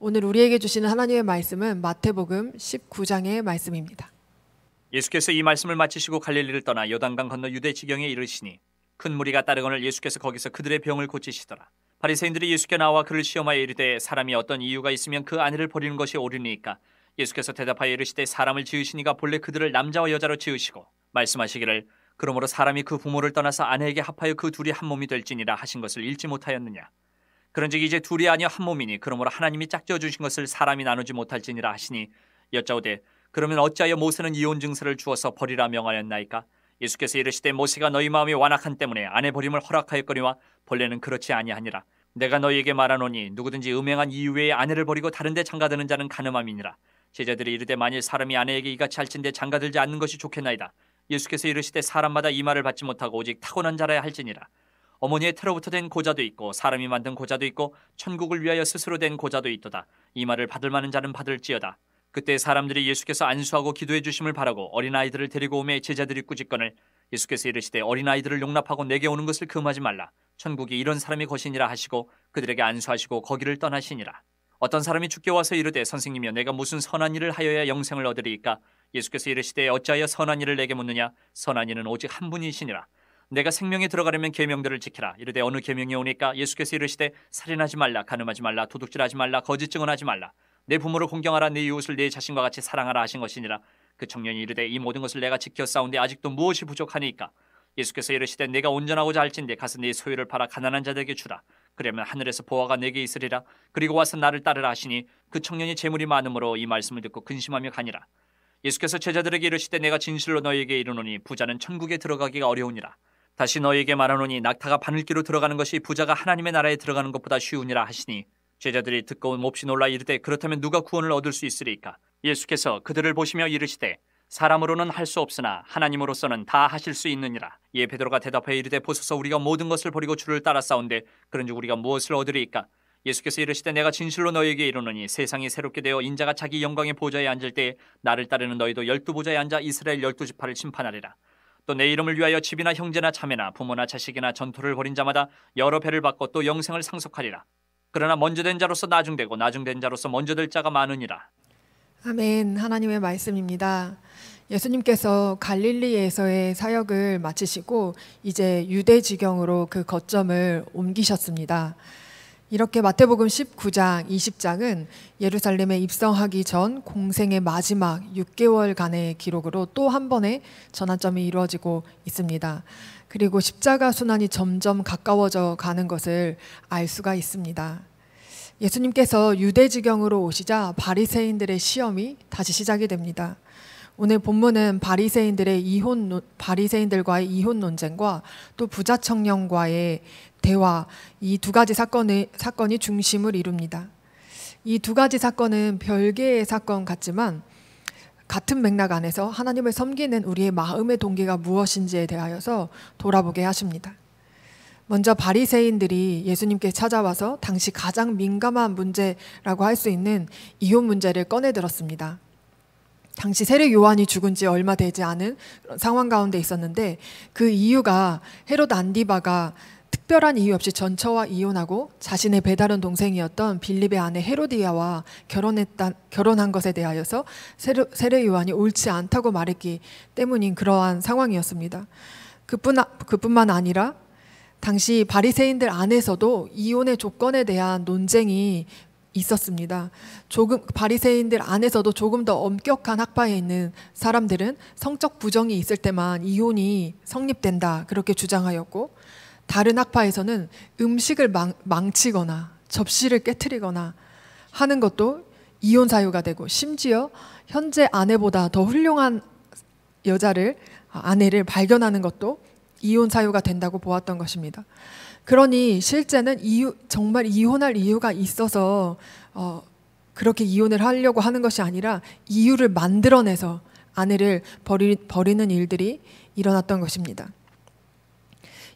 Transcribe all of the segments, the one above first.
오늘 우리에게 주시는 하나님의 말씀은 마태복음 19장의 말씀입니다. 예수께서 이 말씀을 마치시고 갈릴리를 떠나 요단강 건너 유대 지경에 이르시니 큰 무리가 따르거늘 예수께서 거기서 그들의 병을 고치시더라. 바리새인들이 예수께 나와 그를 시험하여 이르되 사람이 어떤 이유가 있으면 그 아내를 버리는 것이 옳으니까 예수께서 대답하여 이르시되 사람을 지으시니가 본래 그들을 남자와 여자로 지으시고 말씀하시기를 그러므로 사람이 그 부모를 떠나서 아내에게 합하여 그 둘이 한 몸이 될지니라 하신 것을 읽지 못하였느냐 그런즉 이제 둘이 아니여 한 몸이니 그러므로 하나님이 짝지어 주신 것을 사람이 나누지 못할지니라 하시니 여짜오되 그러면 어찌하여 모세는 이혼 증서를 주어서 버리라 명하였나이까? 예수께서 이르시되 모세가 너희 마음이 완악한 때문에 아내 버림을 허락하였거니와 본래는 그렇지 아니하니라. 내가 너희에게 말하노니 누구든지 음행한 이유 외에 아내를 버리고 다른 데 장가드는 자는 가늠함이니라. 제자들이 이르되 만일 사람이 아내에게 이같이 할진대 장가들지 않는 것이 좋겠나이다. 예수께서 이르시되 사람마다 이 말을 받지 못하고 오직 타고난 자라야 할지니라 어머니의 태로부터 된 고자도 있고 사람이 만든 고자도 있고 천국을 위하여 스스로 된 고자도 있도다. 이 말을 받을 만한 자는 받을지어다. 그때 사람들이 예수께서 안수하고 기도해 주심을 바라고 어린아이들을 데리고 오매 제자들이 꾸짖거늘 예수께서 이르시되 어린아이들을 용납하고 내게 오는 것을 금하지 말라. 천국이 이런 사람이 것이니라 하시고 그들에게 안수하시고 거기를 떠나시니라. 어떤 사람이 죽게 와서 이르되 선생님이여 내가 무슨 선한 일을 하여야 영생을 얻으리이까 예수께서 이르시되 어찌하여 선한 일을 내게 묻느냐 선한 이는 오직 한 분이시니라 내가 생명에 들어가려면 계명들을 지키라. 이르되 어느 계명이 오니까 예수께서 이르시되 살인하지 말라, 가늠하지 말라, 도둑질하지 말라, 거짓 증언하지 말라. 내 부모를 공경하라, 내 이웃을 내 자신과 같이 사랑하라 하신 것이니라. 그 청년이 이르되 이 모든 것을 내가 싸운데 아직도 무엇이 부족하니까? 예수께서 이르시되 내가 온전하고자 할진대 가서 네 소유를 팔아 가난한 자들에게 주라. 그러면 하늘에서 보화가 내게 있으리라. 그리고 와서 나를 따르라 하시니 그 청년이 재물이 많으므로 이 말씀을 듣고 근심하며 가니라. 예수께서 제자들에게 이르시되 내가 진실로 너희에게 이르노니 부자는 천국에 들어가기가 어려우니라. 다시 너에게 말하노니 낙타가 바늘기로 들어가는 것이 부자가 하나님의 나라에 들어가는 것보다 쉬우니라 하시니 제자들이 듣고 몹시 놀라 이르되 그렇다면 누가 구원을 얻을 수 있으리까? 예수께서 그들을 보시며 이르시되 사람으로는 할 수 없으나 하나님으로서는 다 하실 수 있느니라. 예 베드로가 대답하여 이르되 보소서 우리가 모든 것을 버리고 주를 따라 싸운데 그런즉 우리가 무엇을 얻으리이까? 예수께서 이르시되 내가 진실로 너에게 이르노니 세상이 새롭게 되어 인자가 자기 영광의 보좌에 앉을 때 나를 따르는 너희도 열두 보좌에 앉아 이스라엘 열두 지파를 심판하리라 또 내 이름을 위하여 집이나 형제나 자매나 부모나 자식이나 전토를 벌인 자마다 여러 배를 받고 또 영생을 상속하리라. 그러나 먼저 된 자로서 나중되고 나중된 자로서 먼저 될 자가 많으니라. 아멘. 하나님의 말씀입니다. 예수님께서 갈릴리에서의 사역을 마치시고 이제 유대 지경으로 그 거점을 옮기셨습니다. 이렇게 마태복음 19장, 20장은 예루살렘에 입성하기 전 공생의 마지막 6개월간의 기록으로 또 한 번의 전환점이 이루어지고 있습니다. 그리고 십자가 순환이 점점 가까워져 가는 것을 알 수가 있습니다. 예수님께서 유대지경으로 오시자 바리새인들의 시험이 다시 시작이 됩니다. 오늘 본문은 바리새인들의 이혼 바리새인들과의 이혼 논쟁과 또 부자 청년과의 대화 이 두 가지 사건의 사건이 중심을 이룹니다. 이 두 가지 사건은 별개의 사건 같지만 같은 맥락 안에서 하나님을 섬기는 우리의 마음의 동기가 무엇인지에 대하여서 돌아보게 하십니다. 먼저 바리새인들이 예수님께 찾아와서 당시 가장 민감한 문제라고 할 수 있는 이혼 문제를 꺼내 들었습니다. 당시 세례 요한이 죽은 지 얼마 되지 않은 상황 가운데 있었는데 그 이유가 헤롯 안디바가 특별한 이유 없이 전처와 이혼하고 자신의 배다른 동생이었던 빌립의 아내 헤로디아와 결혼했다, 결혼한 것에 대하여서 세례, 세례 요한이 옳지 않다고 말했기 때문인 그러한 상황이었습니다. 그뿐, 그뿐만 아니라 당시 바리새인들 안에서도 이혼의 조건에 대한 논쟁이 있었습니다. 조금 바리새인들 안에서도 조금 더 엄격한 학파에 있는 사람들은 성적 부정이 있을 때만 이혼이 성립된다 그렇게 주장하였고 다른 학파에서는 음식을 망, 망치거나 접시를 깨뜨리거나 하는 것도 이혼 사유가 되고 심지어 현재 아내보다 더 훌륭한 여자를 아내를 발견하는 것도 이혼 사유가 된다고 보았던 것입니다. 그러니 실제는 이유, 정말 이혼할 이유가 있어서 어, 그렇게 이혼을 하려고 하는 것이 아니라 이유를 만들어내서 아내를 버리, 버리는 일들이 일어났던 것입니다.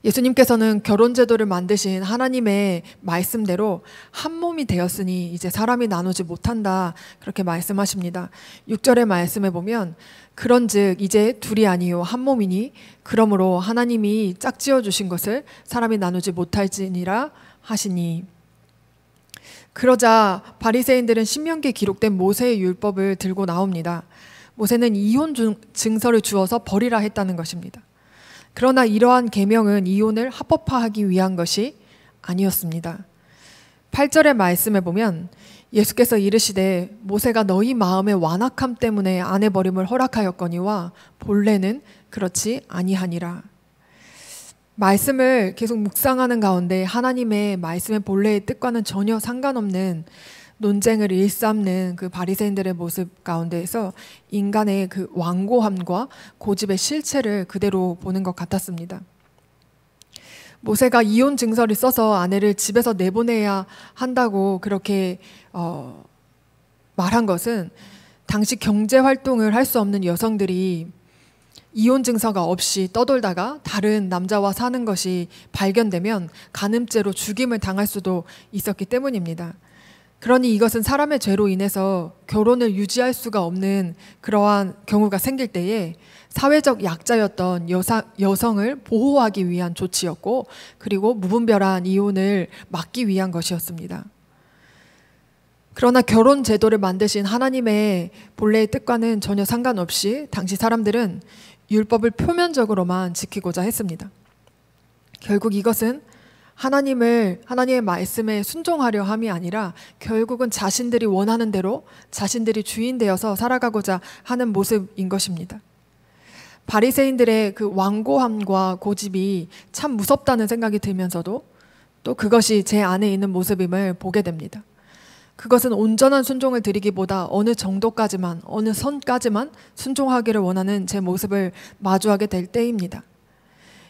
예수님께서는 결혼 제도를 만드신 하나님의 말씀대로 한 몸이 되었으니 이제 사람이 나누지 못한다 그렇게 말씀하십니다. 6절의 말씀에 보면 그런즉 이제 둘이 아니요 한 몸이니 그러므로 하나님이 짝지어 주신 것을 사람이 나누지 못할지니라 하시니 그러자 바리새인들은 신명기에 기록된 모세의 율법을 들고 나옵니다. 모세는 이혼 증서를 주어서 버리라 했다는 것입니다. 그러나 이러한 계명은 이혼을 합법화하기 위한 것이 아니었습니다. 8절의 말씀에 보면 예수께서 이르시되 모세가 너희 마음의 완악함 때문에 아내 버림을 허락하였거니와 본래는 그렇지 아니하니라. 말씀을 계속 묵상하는 가운데 하나님의 말씀의 본래의 뜻과는 전혀 상관없는 논쟁을 일삼는 그 바리새인들의 모습 가운데에서 인간의 그 완고함과 고집의 실체를 그대로 보는 것 같았습니다. 모세가 이혼 증서를 써서 아내를 집에서 내보내야 한다고 그렇게 어, 말한 것은 당시 경제 활동을 할 수 없는 여성들이 이혼 증서가 없이 떠돌다가 다른 남자와 사는 것이 발견되면 간음죄로 죽임을 당할 수도 있었기 때문입니다. 그러니 이것은 사람의 죄로 인해서 결혼을 유지할 수가 없는 그러한 경우가 생길 때에 사회적 약자였던 여사, 여성을 보호하기 위한 조치였고 그리고 무분별한 이혼을 막기 위한 것이었습니다. 그러나 결혼 제도를 만드신 하나님의 본래의 뜻과는 전혀 상관없이 당시 사람들은 율법을 표면적으로만 지키고자 했습니다. 결국 이것은 하나님을 하나님의 말씀에 순종하려 함이 아니라 결국은 자신들이 원하는 대로 자신들이 주인 되어서 살아가고자 하는 모습인 것입니다. 바리새인들의 그 완고함과 고집이 참 무섭다는 생각이 들면서도 또 그것이 제 안에 있는 모습임을 보게 됩니다. 그것은 온전한 순종을 드리기보다 어느 정도까지만, 어느 선까지만 순종하기를 원하는 제 모습을 마주하게 될 때입니다.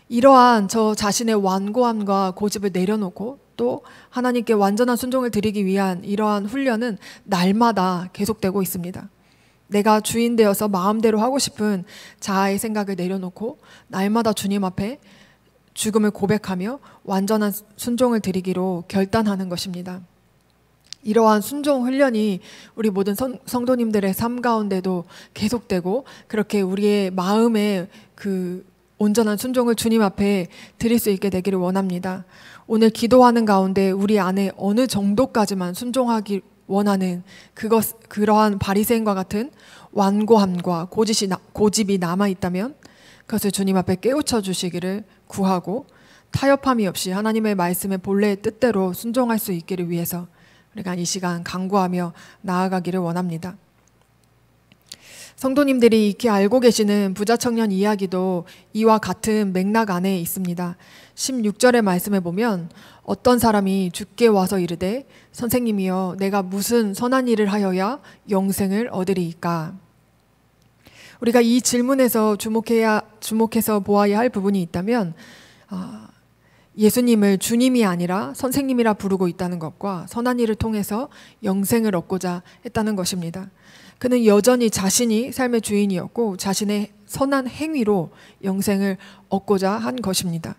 이러한 저 자신의 완고함과 고집을 내려놓고 또 하나님께 완전한 순종을 드리기 위한 이러한 훈련은 날마다 계속되고 있습니다. 내가 주인 되어서 마음대로 하고 싶은 자아의 생각을 내려놓고 날마다 주님 앞에 죽음을 고백하며 완전한 순종을 드리기로 결단하는 것입니다. 이러한 순종 훈련이 우리 모든 성, 성도님들의 삶 가운데도 계속되고 그렇게 우리의 마음의 그 온전한 순종을 주님 앞에 드릴 수 있게 되기를 원합니다. 오늘 기도하는 가운데 우리 안에 어느 정도까지만 순종하기 원하는 그것 그러한 바리새인과 같은 완고함과 고집이, 고집이 남아 있다면 그것을 주님 앞에 깨우쳐 주시기를 구하고 타협함이 없이 하나님의 말씀의 본래의 뜻대로 순종할 수 있기를 위해서 우리가 이 시간 강구하며 나아가기를 원합니다. 성도님들이 익히 알고 계시는 부자 청년 이야기도 이와 같은 맥락 안에 있습니다. 16절의 말씀에 보면 어떤 사람이 죽게 와서 이르되 선생님이여 내가 무슨 선한 일을 하여야 영생을 얻으리이까 우리가 이 질문에서 주목해야 주목해서 보아야 할 부분이 있다면 아, 예수님을 주님이 아니라 선생님이라 부르고 있다는 것과 선한 일을 통해서 영생을 얻고자 했다는 것입니다. 그는 여전히 자신이 삶의 주인이었고 자신의 선한 행위로 영생을 얻고자 한 것입니다.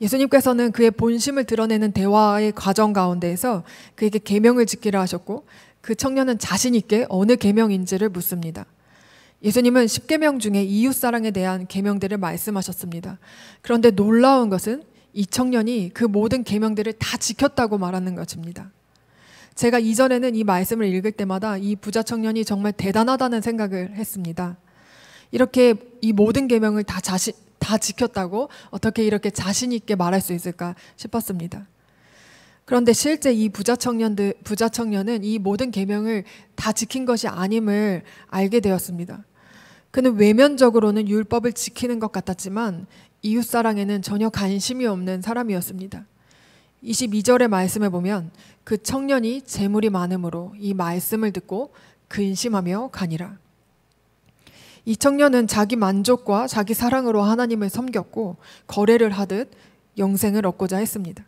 예수님께서는 그의 본심을 드러내는 대화의 과정 가운데에서 그에게 계명을 지키라 하셨고 그 청년은 자신 있게 어느 계명인지를 묻습니다. 예수님은 10계명 중에 이웃 사랑에 대한 계명들을 말씀하셨습니다. 그런데 놀라운 것은 이 청년이 그 모든 계명들을 다 지켰다고 말하는 것입니다. 제가 이전에는 이 말씀을 읽을 때마다 이 부자 청년이 정말 대단하다는 생각을 했습니다. 이렇게 이 모든 계명을 다 자신 다 지켰다고 어떻게 이렇게 자신 있게 말할 수 있을까 싶었습니다. 그런데 실제 이 부자 청년들 부자 청년은 이 모든 계명을 다 지킨 것이 아님을 알게 되었습니다. 그는 외면적으로는 율법을 지키는 것 같았지만 이웃 사랑에는 전혀 관심이 없는 사람이었습니다. 22절의 말씀에 보면 그 청년이 재물이 많으므로 이 말씀을 듣고 근심하며 가니라. 이 청년은 자기 만족과 자기 사랑으로 하나님을 섬겼고 거래를 하듯 영생을 얻고자 했습니다.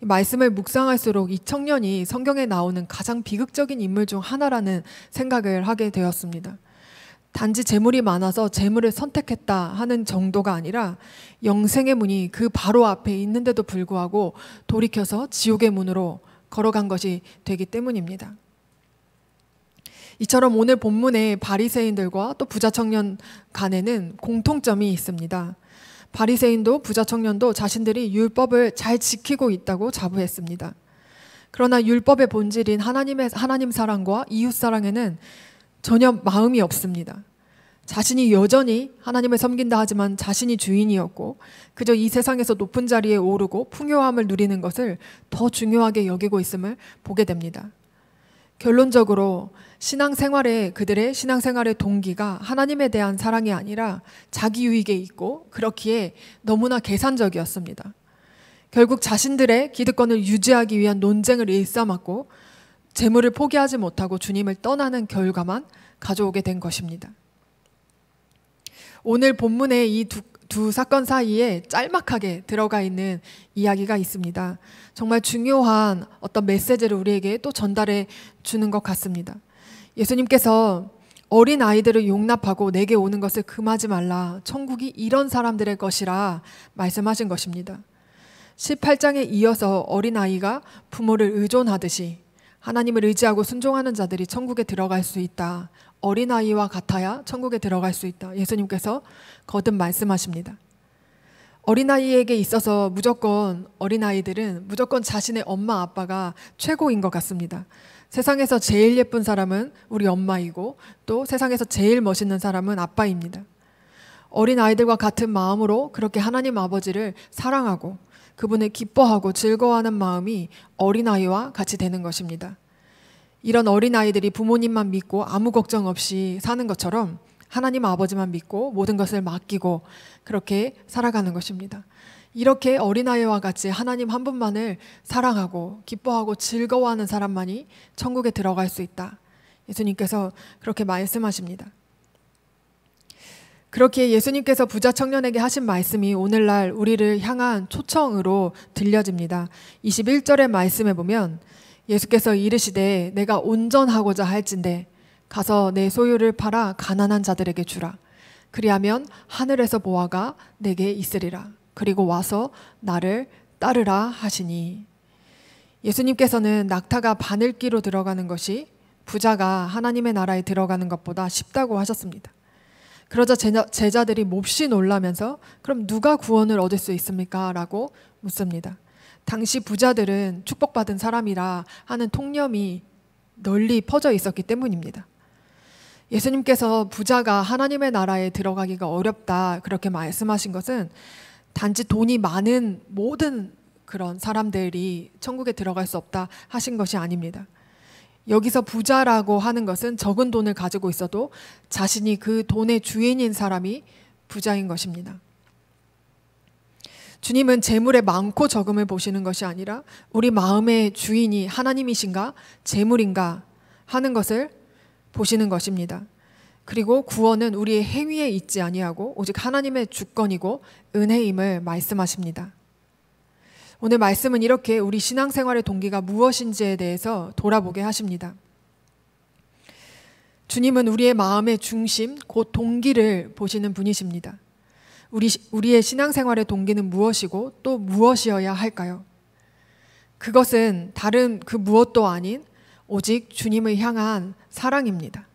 이 말씀을 묵상할수록 이 청년이 성경에 나오는 가장 비극적인 인물 중 하나라는 생각을 하게 되었습니다. 단지 재물이 많아서 재물을 선택했다 하는 정도가 아니라 영생의 문이 그 바로 앞에 있는데도 불구하고 돌이켜서 지옥의 문으로 걸어간 것이 되기 때문입니다. 이처럼 오늘 본문의 바리새인들과 또 부자 청년 간에는 공통점이 있습니다. 바리새인도 부자 청년도 자신들이 율법을 잘 지키고 있다고 자부했습니다. 그러나 율법의 본질인 하나님의 하나님 사랑과 이웃 사랑에는 전혀 마음이 없습니다. 자신이 여전히 하나님을 섬긴다 하지만 자신이 주인이었고 그저 이 세상에서 높은 자리에 오르고 풍요함을 누리는 것을 더 중요하게 여기고 있음을 보게 됩니다. 결론적으로 신앙생활에 그들의 신앙생활의 동기가 하나님에 대한 사랑이 아니라 자기 유익에 있고 그렇기에 너무나 계산적이었습니다. 결국 자신들의 기득권을 유지하기 위한 논쟁을 일삼았고 재물을 포기하지 못하고 주님을 떠나는 결과만 가져오게 된 것입니다. 오늘 본문의 이 두, 두 사건 사이에 짤막하게 들어가 있는 이야기가 있습니다. 정말 중요한 어떤 메시지를 우리에게 또 전달해 주는 것 같습니다. 예수님께서 어린 아이들을 용납하고 내게 오는 것을 금하지 말라. 천국이 이런 사람들의 것이라 말씀하신 것입니다. 18장에 이어서 어린 아이가 부모를 의존하듯이 하나님을 의지하고 순종하는 자들이 천국에 들어갈 수 있다. 어린아이와 같아야 천국에 들어갈 수 있다. 예수님께서 거듭 말씀하십니다. 어린아이에게 있어서 무조건 어린아이들은 무조건 자신의 엄마 아빠가 최고인 것 같습니다. 세상에서 제일 예쁜 사람은 우리 엄마이고 또 세상에서 제일 멋있는 사람은 아빠입니다. 어린아이들과 같은 마음으로 그렇게 하나님 아버지를 사랑하고 그분을 기뻐하고 즐거워하는 마음이 어린아이와 같이 되는 것입니다. 이런 어린아이들이 부모님만 믿고 아무 걱정 없이 사는 것처럼 하나님 아버지만 믿고 모든 것을 맡기고 그렇게 살아가는 것입니다. 이렇게 어린아이와 같이 하나님 한 분만을 사랑하고 기뻐하고 즐거워하는 사람만이 천국에 들어갈 수 있다. 예수님께서 그렇게 말씀하십니다. 그렇게 예수님께서 부자 청년에게 하신 말씀이 오늘날 우리를 향한 초청으로 들려집니다. 21절의 말씀에 보면 예수께서 이르시되 내가 온전하고자 할진대 가서 내 소유를 팔아 가난한 자들에게 주라. 그리하면 하늘에서 보아가 내게 있으리라. 그리고 와서 나를 따르라 하시니. 예수님께서는 낙타가 바늘기로 들어가는 것이 부자가 하나님의 나라에 들어가는 것보다 쉽다고 하셨습니다. 그러자 제자, 들이 몹시 놀라면서 그럼 누가 구원을 얻을 수 있습니까? 라고 묻습니다. 당시 부자들은 축복받은 사람이라 하는 통념이 널리 퍼져 있었기 때문입니다. 예수님께서 부자가 하나님의 나라에 들어가기가 어렵다 그렇게 말씀하신 것은 단지 돈이 많은 모든 그런 사람들이 천국에 들어갈 수 없다 하신 것이 아닙니다. 여기서 부자라고 하는 것은 적은 돈을 가지고 있어도 자신이 그 돈의 주인인 사람이 부자인 것입니다. 주님은 재물의 많고 적음을 보시는 것이 아니라 우리 마음의 주인이 하나님이신가 재물인가 하는 것을 보시는 것입니다. 그리고 구원은 우리의 행위에 있지 아니하고 오직 하나님의 주권이고 은혜임을 말씀하십니다. 오늘 말씀은 이렇게 우리 신앙생활의 동기가 무엇인지에 대해서 돌아보게 하십니다. 주님은 우리의 마음의 중심, 곧 동기를 보시는 분이십니다. 우리, 우리의 신앙생활의 동기는 무엇이고 또 무엇이어야 할까요? 그것은 다른 그 무엇도 아닌 오직 주님을 향한 사랑입니다.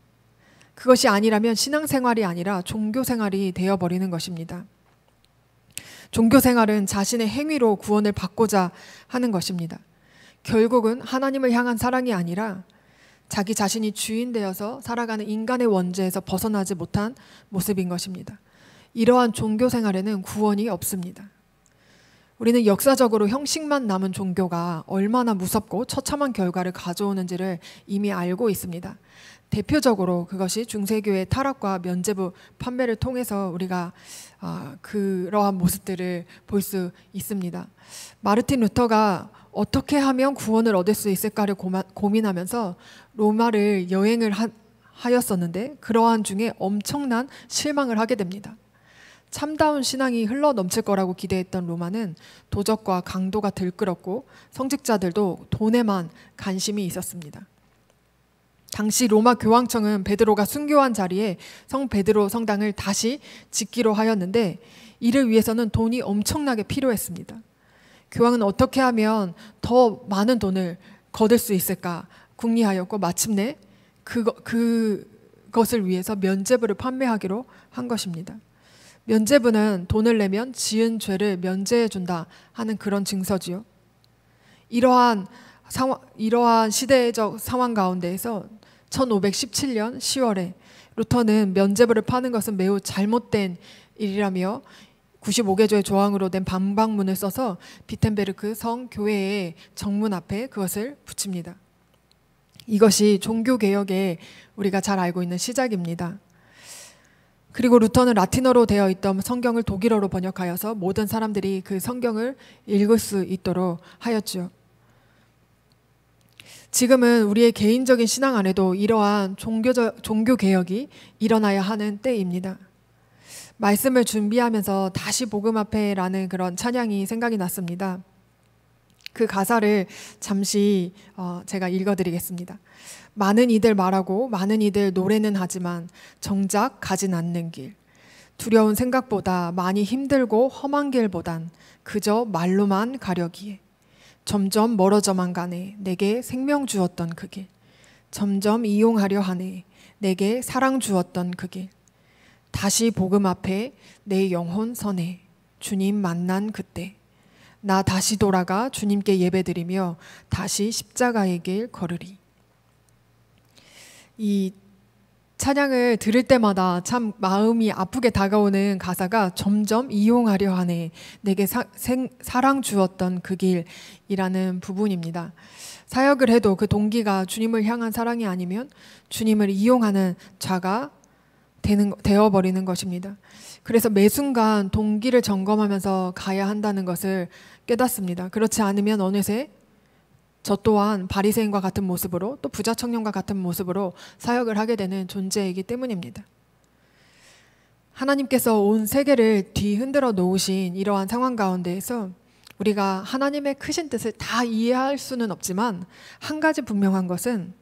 그것이 아니라면 신앙생활이 아니라 종교생활이 되어버리는 것입니다. 종교 생활은 자신의 행위로 구원을 받고자 하는 것입니다. 결국은 하나님을 향한 사랑이 아니라 자기 자신이 주인 되어서 살아가는 인간의 원죄에서 벗어나지 못한 모습인 것입니다. 이러한 종교 생활에는 구원이 없습니다. 우리는 역사적으로 형식만 남은 종교가 얼마나 무섭고 처참한 결과를 가져오는지를 이미 알고 있습니다. 대표적으로 그것이 중세교의 타락과 면제부 판매를 통해서 우리가 아, 그러한 모습들을 볼 수 있습니다. 마르틴 루터가 어떻게 하면 구원을 얻을 수 있을까를 고민하면서 로마를 여행을 하였었는데 그러한 중에 엄청난 실망을 하게 됩니다. 참다운 신앙이 흘러 넘칠 거라고 기대했던 로마는 도적과 강도가 들끓었고 성직자들도 돈에만 관심이 있었습니다. 당시 로마 교황청은 베드로가 순교한 자리에 성 베드로 성당을 다시 짓기로 하였는데 이를 위해서는 돈이 엄청나게 필요했습니다. 교황은 어떻게 하면 더 많은 돈을 거둘 수 있을까 궁리하였고 마침내 그거, 그것을 위해서 면제부를 판매하기로 한 것입니다. 면제부는 돈을 내면 지은 죄를 면제해 준다 하는 그런 증서지요. 이러한 상황, 이러한 시대적 상황 가운데에서 1517년 10월에 루터는 면제부를 파는 것은 매우 잘못된 일이라며 95개조의 조항으로 된 방방문을 써서 비텐베르크 성 교회의 정문 앞에 그것을 붙입니다. 이것이 종교 개혁의 우리가 잘 알고 있는 시작입니다. 그리고 루터는 라틴어로 되어 있던 성경을 독일어로 번역하여서 모든 사람들이 그 성경을 읽을 수 있도록 하였죠. 지금은 우리의 개인적인 신앙 안에도 이러한 종교적, 종교 개혁이 일어나야 하는 때입니다. 말씀을 준비하면서 다시 복음 앞에라는 그런 찬양이 생각이 났습니다. 그 가사를 잠시 어, 제가 읽어드리겠습니다. 많은 이들 말하고 많은 이들 노래는 하지만 정작 가진 않는 길. 두려운 생각보다 많이 힘들고 험한 길보단 그저 말로만 가려기에 점점 멀어져만 가네 내게 생명 주었던 그 길. 점점 이용하려 하네 내게 사랑 주었던 그 길. 다시 복음 앞에 내 영혼 선해 주님 만난 그때 나 다시 돌아가 주님께 예배드리며 다시 십자가의 길 걸으리. 이 찬양을 들을 때마다 참 마음이 아프게 다가오는 가사가 점점 이용하려 하네. 내게 사, 생, 사랑 주었던 그 길이라는 부분입니다. 사역을 해도 그 동기가 주님을 향한 사랑이 아니면 주님을 이용하는 자가 되는, 되어버리는 것입니다. 그래서 매 순간 동기를 점검하면서 가야 한다는 것을 깨닫습니다. 그렇지 않으면 어느새 저 또한 바리새인과 같은 모습으로 또 부자 청년과 같은 모습으로 사역을 하게 되는 존재이기 때문입니다. 하나님께서 온 세계를 뒤흔들어 놓으신 이러한 상황 가운데에서 우리가 하나님의 크신 뜻을 다 이해할 수는 없지만 한 가지 분명한 것은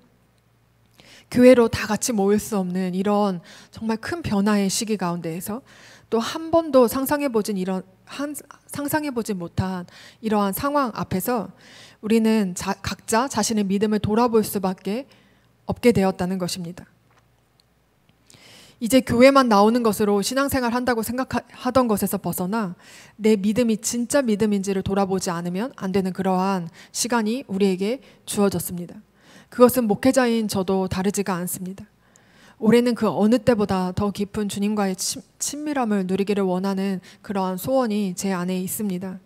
교회로 다 같이 모일 수 없는 이런 정말 큰 변화의 시기 가운데에서 또 한 번도 상상해 보진 이런 한, 상상해 보지 못한 이러한 상황 앞에서 우리는 자, 각자 자신의 믿음을 돌아볼 수밖에 없게 되었다는 것입니다. 이제 교회만 나오는 것으로 신앙생활 한다고 생각하던 것에서 벗어나 내 믿음이 진짜 믿음인지를 돌아보지 않으면 안 되는 그러한 시간이 우리에게 주어졌습니다. 그것은 목회자인 저도 다르지가 않습니다. 올해는 그 어느 때보다 더 깊은 주님과의 친밀함을 누리기를 원하는 그러한 소원이 제 안에 있습니다.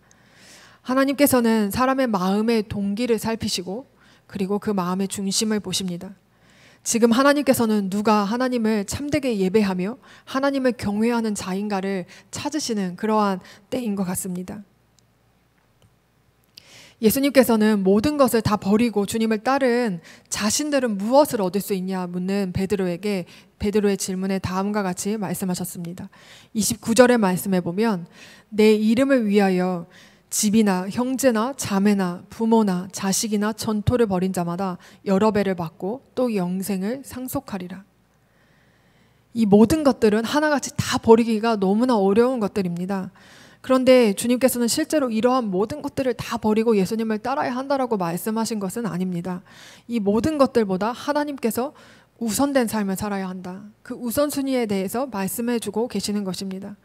하나님께서는 사람의 마음의 동기를 살피시고 그리고 그 마음의 중심을 보십니다. 지금 하나님께서는 누가 하나님을 참되게 예배하며 하나님을 경외하는 자인가를 찾으시는 그러한 때인 것 같습니다. 예수님께서는 모든 것을 다 버리고 주님을 따른 자신들은 무엇을 얻을 수 있냐 묻는 베드로에게 베드로의 질문에 다음과 같이 말씀하셨습니다. 29절의 말씀에 보면 내 이름을 위하여 집이나 형제나 자매나 부모나 자식이나 전토를 벌인 자마다 여러 배를 받고 또 영생을 상속하리라. 이 모든 것들은 하나같이 다 버리기가 너무나 어려운 것들입니다. 그런데 주님께서는 실제로 이러한 모든 것들을 다 버리고 예수님을 따라야 한다라고 말씀하신 것은 아닙니다. 이 모든 것들보다 하나님께서 우선된 삶을 살아야 한다. 그 우선순위에 대해서 말씀해 주고 계시는 것입니다.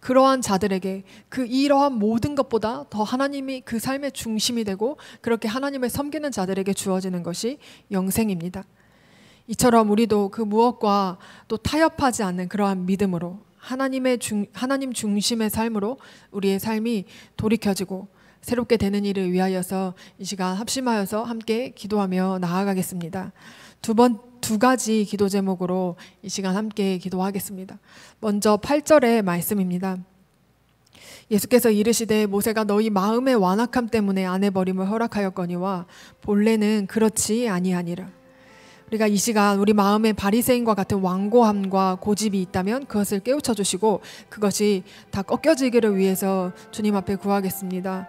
그러한 자들에게 그 이러한 모든 것보다 더 하나님이 그 삶의 중심이 되고 그렇게 하나님을 섬기는 자들에게 주어지는 것이 영생입니다. 이처럼 우리도 그 무엇과 또 타협하지 않는 그러한 믿음으로 하나님의 중, 하나님 중심의 삶으로 우리의 삶이 돌이켜지고 새롭게 되는 일을 위하여서 이 시간 합심하여서 함께 기도하며 나아가겠습니다. 두 번, 두 가지 기도 제목으로 이 시간 함께 기도하겠습니다. 먼저 8절의 말씀입니다. 예수께서 이르시되 모세가 너희 마음의 완악함 때문에 아내 버림을 허락하였거니와 본래는 그렇지 아니하니라. 우리가 이 시간 우리 마음에 바리새인과 같은 완고함과 고집이 있다면 그것을 깨우쳐 주시고 그것이 다 꺾여지기를 위해서 주님 앞에 구하겠습니다.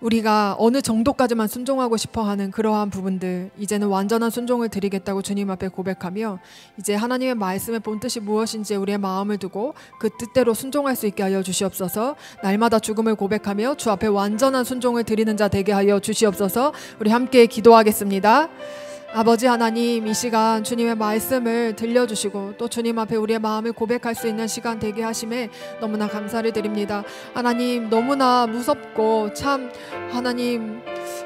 우리가 어느 정도까지만 순종하고 싶어 하는 그러한 부분들, 이제는 완전한 순종을 드리겠다고 주님 앞에 고백하며, 이제 하나님의 말씀의 본 뜻이 무엇인지 우리의 마음을 두고 그 뜻대로 순종할 수 있게 하여 주시옵소서, 날마다 죽음을 고백하며 주 앞에 완전한 순종을 드리는 자 되게 하여 주시옵소서, 우리 함께 기도하겠습니다. 아버지 하나님 이 시간 주님의 말씀을 들려주시고 또 주님 앞에 우리의 마음을 고백할 수 있는 시간 되게 하심에 너무나 감사를 드립니다. 하나님 너무나 무섭고 참 하나님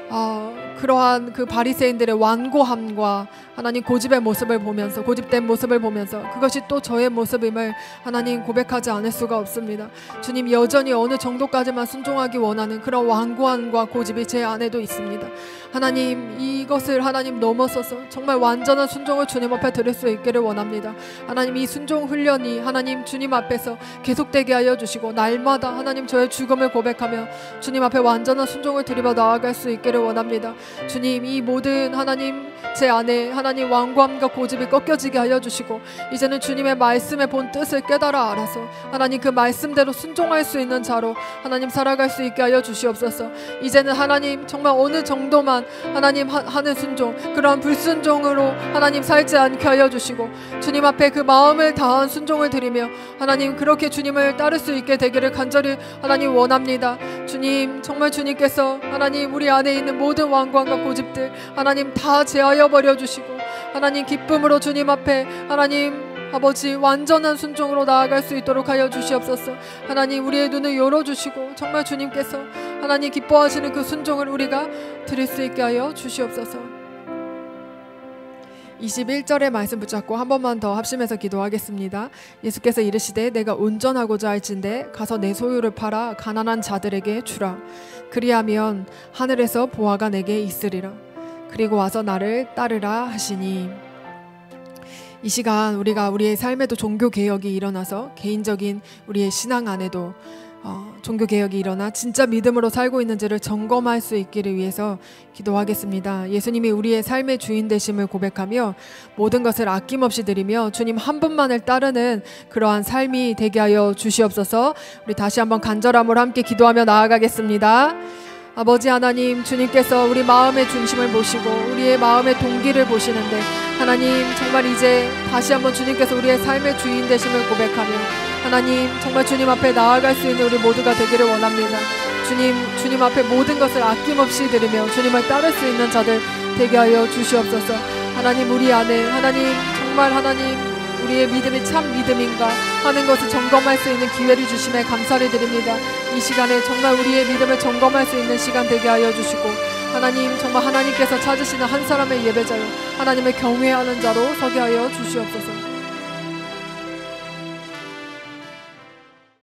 어, 그러한 그 바리새인들의 완고함과 하나님 고집의 모습을 보면서 고집된 모습을 보면서 그것이 또 저의 모습임을 하나님 고백하지 않을 수가 없습니다. 주님 여전히 어느 정도까지만 순종하기 원하는 그런 완고함과 고집이 제 안에도 있습니다. 하나님 이것을 하나님 넘어서서 정말 완전한 순종을 주님 앞에 드릴 수 있기를 원합니다. 하나님 이 순종 훈련이 하나님 주님 앞에서 계속되게 하여 주시고 날마다 하나님 저의 죽음을 고백하며 주님 앞에 완전한 순종을 드리며 나아갈 수 있기를 원합니다. 주님 이 모든 하나님 제 안에 하나님 왕감과 고집이 꺾여지게 하여 주시고 이제는 주님의 말씀의 본 뜻을 깨달아 알아서 하나님 그 말씀대로 순종할 수 있는 자로 하나님 살아갈 수 있게 하여 주시옵소서. 이제는 하나님 정말 어느 정도만 하나님 하, 는 순종 그러한 불순종으로 하나님 살지 않게 하여 주시고 주님 앞에 그 마음을 다한 순종을 드리며 하나님 그렇게 주님을 따를 수 있게 되기를 간절히 하나님 원합니다. 주님 정말 주님께서 하나님 우리 안에 있는 모든 왕관 과 고집들 하나님 다 제하여 버려 주시고 하나님 기쁨으로 주님 앞에 하나님 아버지 완전한 순종으로 나아갈 수 있도록 하여 주시옵소서. 하나님 우리의 눈을 열어 주시고 정말 주님께서 하나님 기뻐하시는 그 순종을 우리가 드릴 수 있게 하여 주시옵소서. 21절의 말씀 붙잡고 한 번만 더 합심해서 기도하겠습니다. 예수께서 이르시되 내가 온전하고자 할진대 가서 내 소유를 팔아 가난한 자들에게 주라. 그리하면 하늘에서 보화가 내게 있으리라. 그리고 와서 나를 따르라 하시니 이 시간 우리가 우리의 삶에도 종교 개혁이 일어나서 개인적인 우리의 신앙 안에도 어, 종교 개혁이 일어나 진짜 믿음으로 살고 있는지를 점검할 수 있기를 위해서 기도하겠습니다. 예수님이 우리의 삶의 주인 되심을 고백하며 모든 것을 아낌없이 드리며 주님 한 분만을 따르는 그러한 삶이 되게 하여 주시옵소서. 우리 다시 한번 간절함으로 함께 기도하며 나아가겠습니다. 아버지 하나님 주님께서 우리 마음의 중심을 보시고 우리의 마음의 동기를 보시는데 하나님 정말 이제 다시 한번 주님께서 우리의 삶의 주인 되심을 고백하며 하나님 정말 주님 앞에 나아갈 수 있는 우리 모두가 되기를 원합니다. 주님 주님 앞에 모든 것을 아낌없이 드리며 주님을 따를 수 있는 자들 되게 하여 주시옵소서. 하나님 우리 안에 하나님 정말 하나님 우리의 믿음이 참 믿음인가 하는 것을 점검할 수 있는 기회를 주심에 감사를 드립니다. 이 시간에 정말 우리의 믿음을 점검할 수 있는 시간 되게 하여 주시고 하나님 정말 하나님께서 찾으시는 한 사람의 예배자요 하나님을 경외하는 자로 서게 하여 주시옵소서.